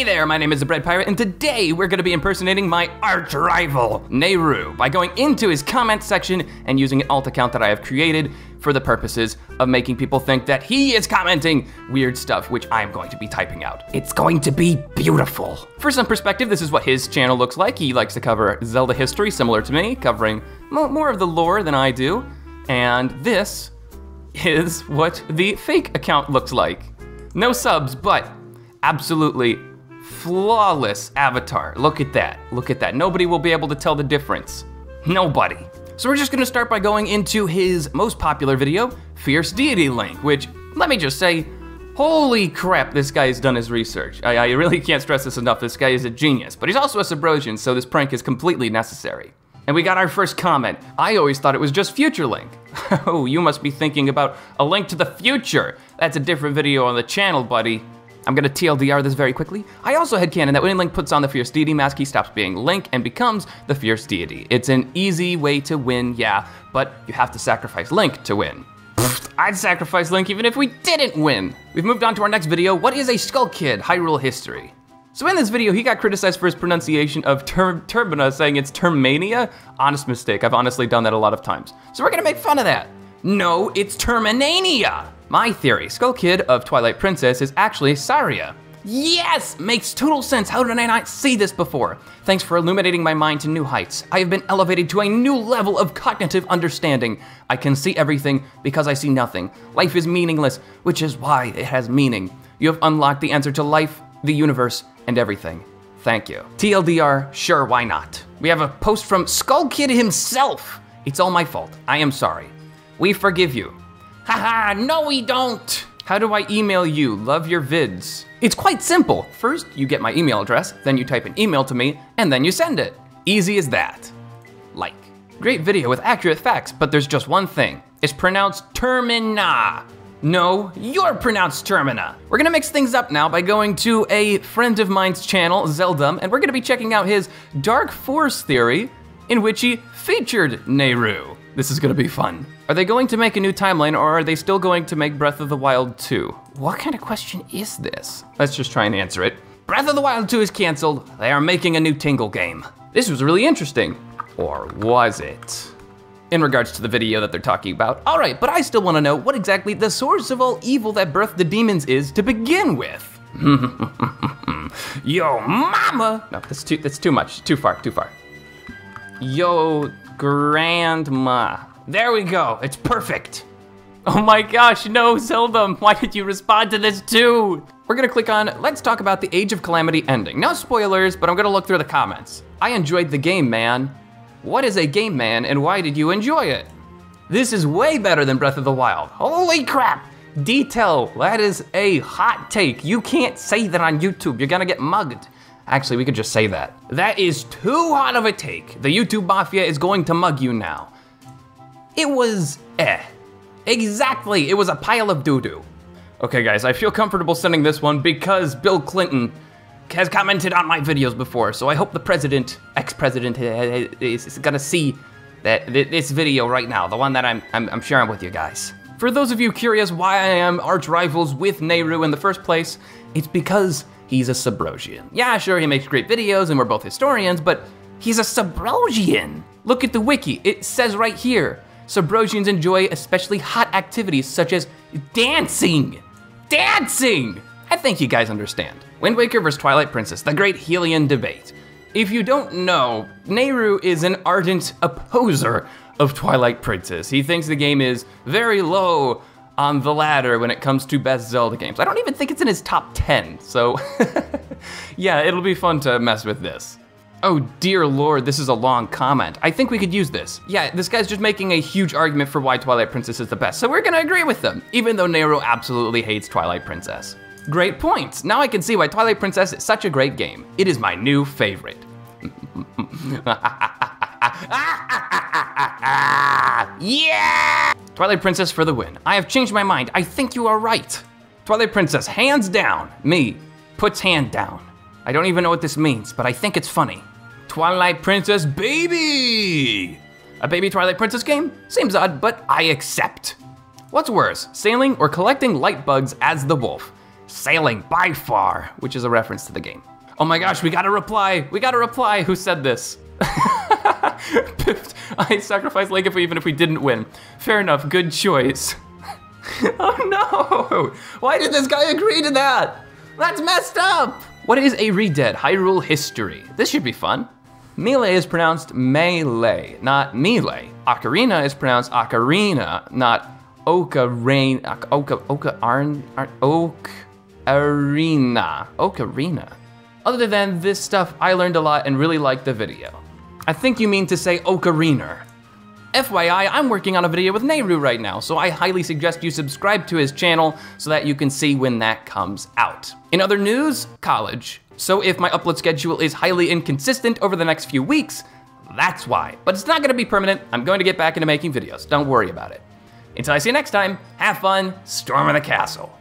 Hey there, my name is the Bread Pirate, and today we're gonna be impersonating my arch rival, Nayru, by going into his comment section and using an alt account that I have created for the purposes of making people think that he is commenting weird stuff, which I'm going to be typing out. It's going to be beautiful. For some perspective, this is what his channel looks like. He likes to cover Zelda history, similar to me, covering more of the lore than I do. And this is what the fake account looks like. No subs, but absolutely flawless avatar. Look at that, look at that. Nobody will be able to tell the difference. Nobody. So we're just gonna start by going into his most popular video, Fierce Deity Link, which, let me just say, holy crap, this guy has done his research. I, I really can't stress this enough, this guy is a genius, but he's also a Subrosian, so this prank is completely necessary. And we got our first comment. I always thought it was just Future Link. oh, you must be thinking about a link to the future. That's a different video on the channel, buddy. I'm gonna TLDR this very quickly. I also had canon that when Link puts on the Fierce Deity mask, he stops being Link and becomes the Fierce Deity. It's an easy way to win, yeah, but you have to sacrifice Link to win. I'd sacrifice Link even if we didn't win. We've moved on to our next video, What is a Skull Kid? Hyrule History. So in this video, he got criticized for his pronunciation of ter Turbina, saying it's Termania. Honest mistake, I've honestly done that a lot of times. So we're gonna make fun of that. No, it's Terminania. My theory, Skull Kid of Twilight Princess is actually Saria. Yes! Makes total sense. How did I not see this before? Thanks for illuminating my mind to new heights. I have been elevated to a new level of cognitive understanding. I can see everything because I see nothing. Life is meaningless, which is why it has meaning. You have unlocked the answer to life, the universe, and everything. Thank you. TLDR, sure, why not? We have a post from Skull Kid himself. It's all my fault. I am sorry. We forgive you. Haha, no we don't. How do I email you? Love your vids. It's quite simple. First, you get my email address, then you type an email to me, and then you send it. Easy as that. Like. Great video with accurate facts, but there's just one thing. It's pronounced Termina. No, you're pronounced Termina. We're gonna mix things up now by going to a friend of mine's channel, Zeldum, and we're gonna be checking out his Dark Force theory, in which he featured Nayru. This is gonna be fun. Are they going to make a new timeline or are they still going to make Breath of the Wild 2? What kind of question is this? Let's just try and answer it. Breath of the Wild 2 is canceled. They are making a new Tingle game. This was really interesting. Or was it? In regards to the video that they're talking about. All right, but I still wanna know what exactly the source of all evil that birthed the demons is to begin with. Yo, mama! No, that's too, that's too much, too far, too far. Yo, grandma. There we go, it's perfect. Oh my gosh, no, Zeldum, why did you respond to this too? We're gonna click on, let's talk about the Age of Calamity ending. No spoilers, but I'm gonna look through the comments. I enjoyed the game, man. What is a game, man, and why did you enjoy it? This is way better than Breath of the Wild. Holy crap! Detail, that is a hot take. You can't say that on YouTube, you're gonna get mugged. Actually, we could just say that. That is too hot of a take. The YouTube Mafia is going to mug you now. It was eh. Exactly, it was a pile of doo-doo. Okay guys, I feel comfortable sending this one because Bill Clinton has commented on my videos before, so I hope the president, ex-president, is gonna see that this video right now, the one that I'm, I'm, I'm sharing with you guys. For those of you curious why I am arch rivals with Nayru in the first place, it's because he's a Subrosian. Yeah, sure, he makes great videos and we're both historians, but he's a Subrosian. Look at the wiki, it says right here, Subrosians enjoy especially hot activities such as dancing. Dancing! I think you guys understand. Wind Waker vs. Twilight Princess, the great Hylian debate. If you don't know, Nayru is an ardent opposer of Twilight Princess. He thinks the game is very low on the ladder when it comes to best Zelda games. I don't even think it's in his top 10, so yeah, it'll be fun to mess with this. Oh dear lord, this is a long comment. I think we could use this. Yeah, this guy's just making a huge argument for why Twilight Princess is the best, so we're gonna agree with them, even though Nayru absolutely hates Twilight Princess. Great points. Now I can see why Twilight Princess is such a great game. It is my new favorite. yeah! Twilight Princess for the win. I have changed my mind. I think you are right. Twilight Princess, hands down. Me, puts hand down. I don't even know what this means, but I think it's funny. Twilight Princess Baby! A baby Twilight Princess game? Seems odd, but I accept. What's worse, sailing or collecting light bugs as the wolf? sailing by far, which is a reference to the game. Oh my gosh, we got a reply. We got a reply. Who said this? I sacrificed Legafu even if we didn't win. Fair enough, good choice. oh no! Why did this guy agree to that? That's messed up! What is a Redead Hyrule history? This should be fun. Melee is pronounced melee, not melee. Ocarina is pronounced ocarina, not ocarina. Oka, oka, arn, arn, oak, arena. Ocarina. Other than this stuff, I learned a lot and really liked the video. I think you mean to say ocarina. FYI, I'm working on a video with Nayru right now, so I highly suggest you subscribe to his channel so that you can see when that comes out. In other news, college. So if my upload schedule is highly inconsistent over the next few weeks, that's why. But it's not gonna be permanent. I'm going to get back into making videos. Don't worry about it. Until I see you next time, have fun, storm in the castle.